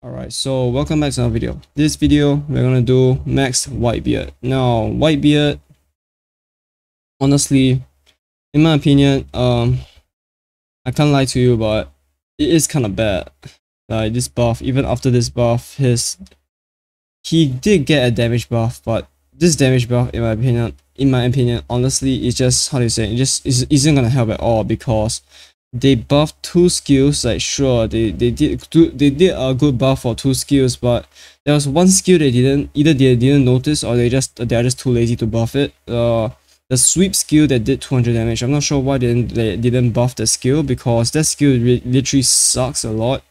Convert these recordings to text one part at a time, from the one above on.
Alright, so welcome back to another video. This video, we're gonna do Max Whitebeard. Now, Whitebeard, honestly, in my opinion, um, I can't lie to you, but it is kind of bad. Like, this buff, even after this buff, his, he did get a damage buff, but this damage buff, in my opinion, in my opinion, honestly, it's just, how do you say, it just isn't gonna help at all because they buffed two skills like sure they they did they did a good buff for two skills but there was one skill they didn't either they didn't notice or they just they're just too lazy to buff it. Uh the sweep skill that did 200 damage i'm not sure why they didn't they didn't buff the skill because that skill literally sucks a lot.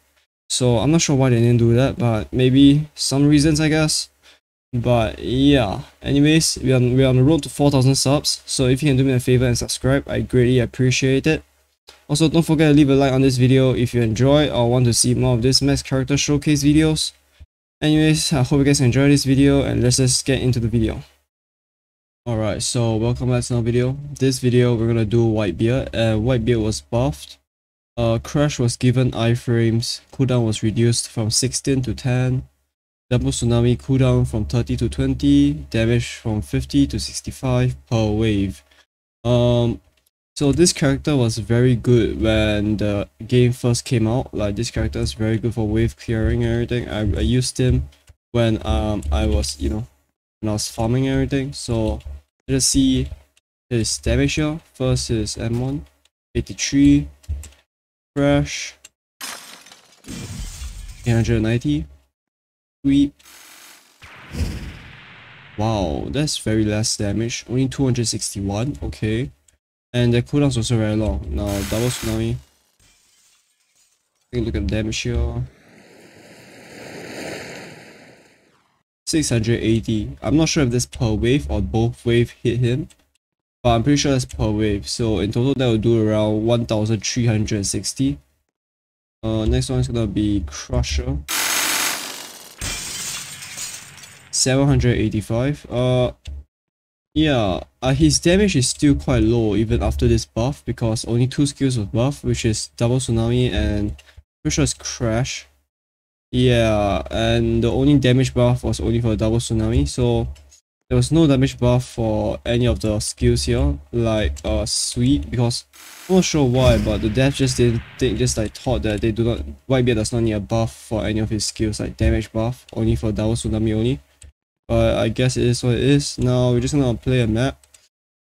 So i'm not sure why they didn't do that but maybe some reasons i guess. But yeah. Anyways we're on, we're on the road to 4000 subs so if you can do me a favor and subscribe i greatly appreciate it also, don't forget to leave a like on this video if you enjoy or want to see more of this Max character showcase videos. Anyways, I hope you guys enjoy this video and let's just get into the video. Alright, so welcome back to another video. This video we're gonna do Whitebeard and Whitebeard was buffed. Uh, Crash was given iframes, cooldown was reduced from 16 to 10. Double Tsunami cooldown from 30 to 20, damage from 50 to 65 per wave. Um, so this character was very good when the game first came out. Like this character is very good for wave clearing and everything. I, I used him when um I was you know when I was farming everything. So let's see his damage here. First is M1, 83, Crash, 890, Sweep. Wow, that's very less damage. Only 261. Okay. And the cooldown's also very long. Now, double tsunami. Take a look at the damage here. 680. I'm not sure if this per wave or both wave hit him. But I'm pretty sure that's per wave. So in total that will do around 1360. Uh, next one is gonna be Crusher. 785. Uh, yeah, uh, his damage is still quite low even after this buff because only two skills was buff, which is Double Tsunami and it's Crash. Yeah, and the only damage buff was only for Double Tsunami, so there was no damage buff for any of the skills here, like uh Sweep, because I'm not sure why, but the dev just didn't think, just like thought that they do not, Whitebeard does not need a buff for any of his skills, like damage buff, only for Double Tsunami only. But I guess it is what it is. Now we're just gonna play a map.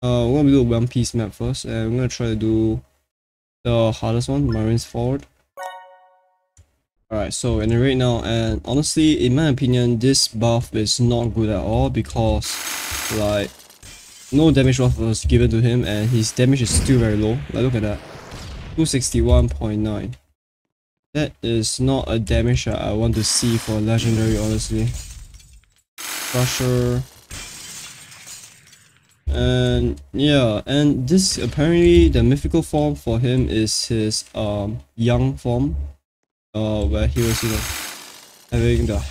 Uh, we're gonna do a One Piece map first, and we're gonna try to do the hardest one, Marineford. Alright, so the right now, and honestly, in my opinion, this buff is not good at all because, like, no damage buff was given to him, and his damage is still very low. Like, look at that, 261.9. That is not a damage that I want to see for legendary, honestly. Crusher. And yeah, and this apparently the mythical form for him is his um young form. Uh where he was you know having the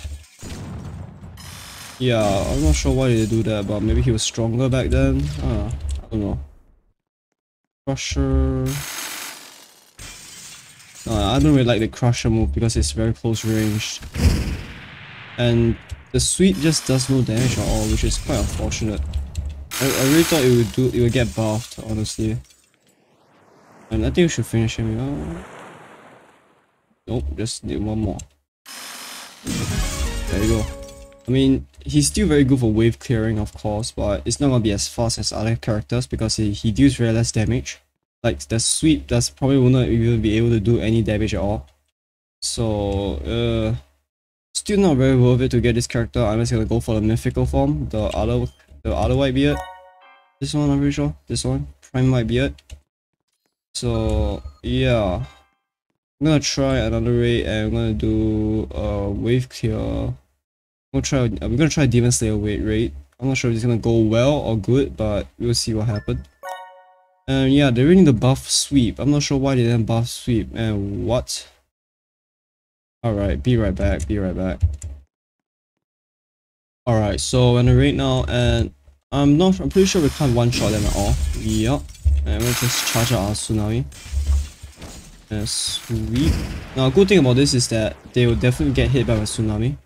Yeah, I'm not sure why they do that, but maybe he was stronger back then. Uh, I don't know. Crusher. Uh, I don't really like the Crusher move because it's very close range. And the sweep just does no damage at all, which is quite unfortunate. I, I really thought it would do it would get buffed, honestly. And I think we should finish him. Nope, just need one more. There you go. I mean, he's still very good for wave clearing, of course, but it's not gonna be as fast as other characters because he, he deals very less damage. Like, the sweep does probably will not even be able to do any damage at all. So, uh, Still not very worth it to get this character. I'm just gonna go for the mythical form, the other the other Whitebeard. This one I'm pretty sure. This one. Prime Whitebeard. So yeah. I'm gonna try another raid and I'm gonna do a uh, wave clear. I'm gonna try I'm gonna try Demon Slayer weight rate. I'm not sure if it's gonna go well or good, but we'll see what happens. And yeah, they're really the buff sweep. I'm not sure why they didn't buff sweep and what Alright, be right back, be right back. Alright, so the right now, and I'm not, I'm pretty sure we can't one-shot them at all. Yup. And we'll just charge our Tsunami. Yeah, sweet. Now, good thing about this is that they will definitely get hit by a tsunami.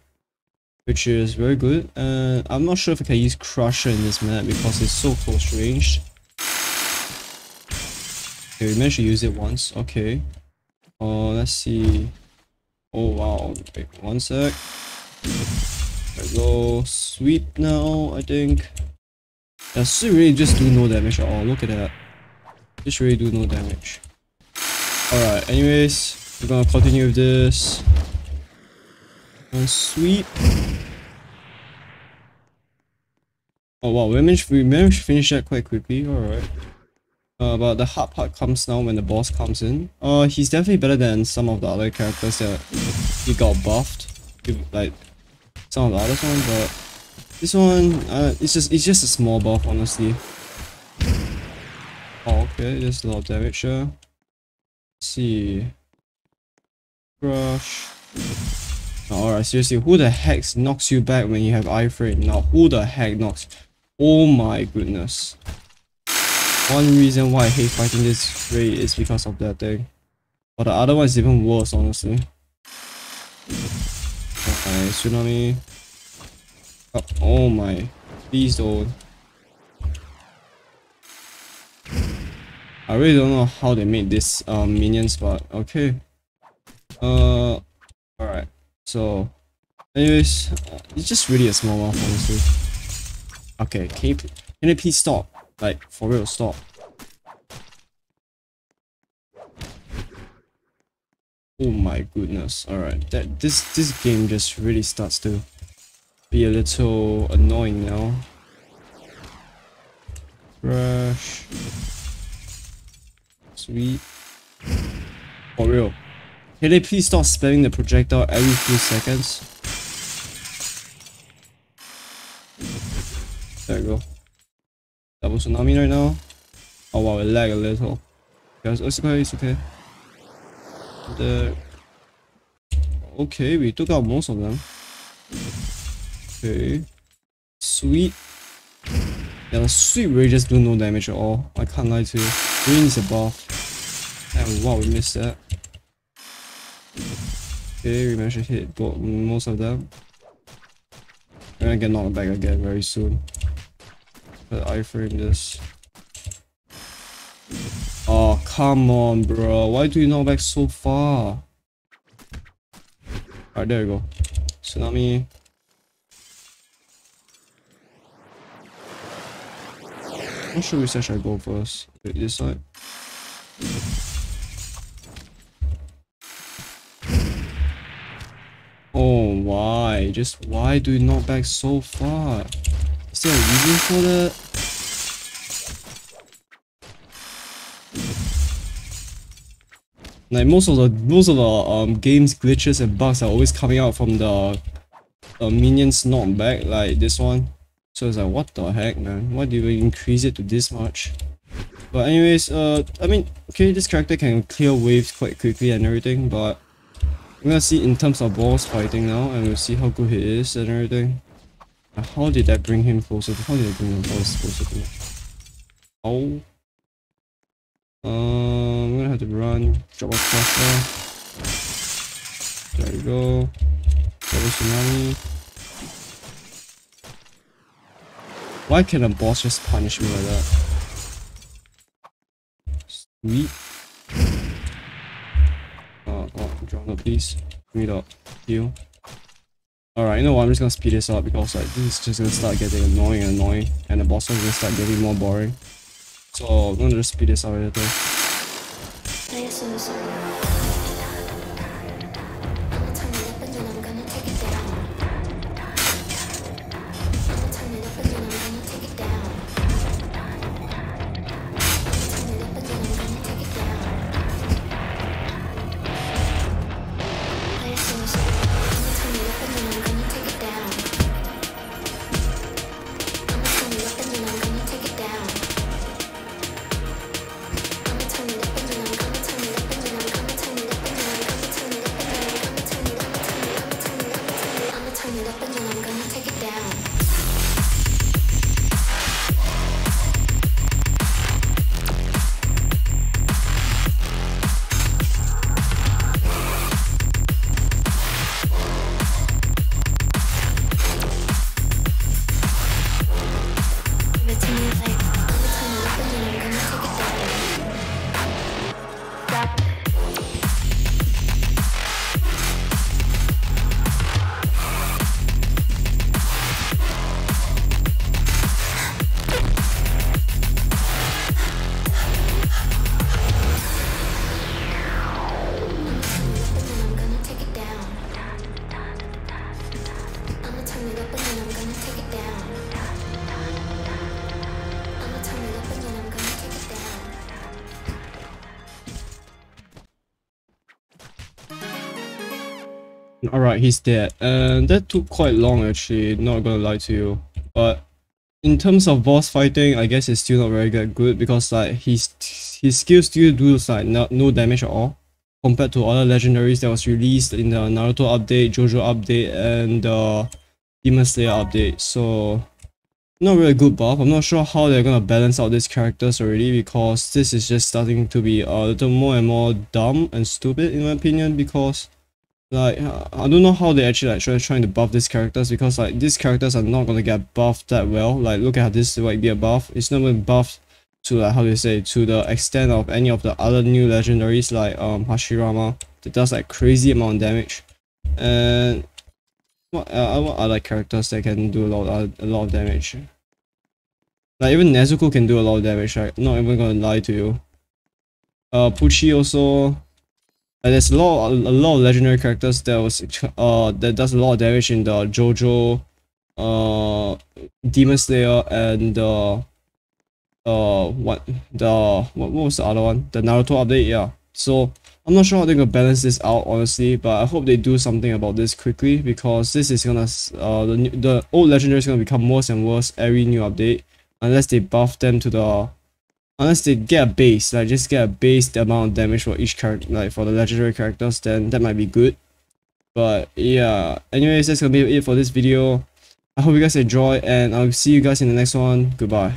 Which is very good. And I'm not sure if I can use Crusher in this map because it's so close range. Okay, we managed to use it once. Okay. Oh, uh, let's see. Oh wow. Wait, one sec. We go. Sweep now, I think. It really just do no damage at all? Look at that. Just really do no damage. Alright, anyways, we're gonna continue with this. And sweep. Oh wow, we managed, we managed to finish that quite quickly, alright. Uh, but the hard part comes now when the boss comes in. Uh, he's definitely better than some of the other characters that he got buffed. Like, some of the other ones, but this one, uh, it's just it's just a small buff, honestly. Oh, okay, there's a lot of damage here. Let's see. Crush. Oh, Alright, seriously, who the heck knocks you back when you have iframe? Now, who the heck knocks? Oh my goodness. One reason why I hate fighting this raid is because of that thing. But the other one is even worse, honestly. Okay, tsunami. Oh, oh my. Please don't. I really don't know how they made this um, minions, but okay. Uh, alright. So, anyways, uh, it's just really a small one, honestly. Okay, can you, can you please stop? Like, for real, stop. Oh my goodness. Alright, that this this game just really starts to be a little annoying now. Rush. Sweet. For real. Can they please stop spamming the projectile every few seconds? There we go. Double tsunami right now. Oh wow, it lag a little. Guys, it's okay, it's okay. The okay, we took out most of them. Okay, sweet. Yeah, the sweet ray just do no damage at all. I can't lie to you. Green is a buff. And wow, we missed that. Okay, we managed to hit most of them. We're gonna get knocked back again very soon. But iframe this. Oh, come on, bro. Why do you knock back so far? Alright, there you go. Tsunami. What should we say should I go first? Wait, this side? Oh, why? Just why do you knock back so far? Is there a reason for that? Like most of the most of the um games glitches and bugs are always coming out from the uh, minions not back like this one. So it's like what the heck man? Why do you increase it to this much? But anyways, uh I mean okay this character can clear waves quite quickly and everything, but we're gonna see in terms of boss fighting now and we'll see how good he is and everything. How did that bring him closer? How did I bring him closer to me? Oh. Um, I'm gonna have to run. Drop a cluster. There we go. Double tsunami. Why can a boss just punish me like that? Sweet. Oh, oh, drop the please. Give me the heal. Alright, you know what, I'm just gonna speed this up because like this is just gonna start getting annoying and annoying and the boss is gonna start getting more boring. So I'm gonna just speed this up a little. Alright, he's dead. And that took quite long actually, not gonna lie to you. But in terms of boss fighting, I guess it's still not very good because like his his skills still do like no, no damage at all compared to other legendaries that was released in the Naruto update, JoJo update, and the Demon Slayer update. So not really good buff. I'm not sure how they're gonna balance out these characters already because this is just starting to be a little more and more dumb and stupid in my opinion because like I don't know how they actually like try trying to buff these characters because like these characters are not gonna get buffed that well. Like look at how this might be a buff. It's not even buffed to like how do you say to the extent of any of the other new legendaries like um Hashirama that does like crazy amount of damage. And what uh, what other characters that can do a lot of, a lot of damage? Like even Nezuko can do a lot of damage. Right? Not even gonna lie to you. Uh, Pucci also there's a lot, a lot of legendary characters that was uh that does a lot of damage in the JoJo, uh, Demon Slayer and uh, uh what the what, what was the other one? The Naruto update, yeah. So I'm not sure how they're gonna balance this out honestly, but I hope they do something about this quickly because this is gonna uh the the old legendary is gonna become worse and worse every new update unless they buff them to the unless they get a base, like just get a base amount of damage for each character, like for the legendary characters, then that might be good. But yeah, anyways, that's gonna be it for this video. I hope you guys enjoy, and I'll see you guys in the next one. Goodbye.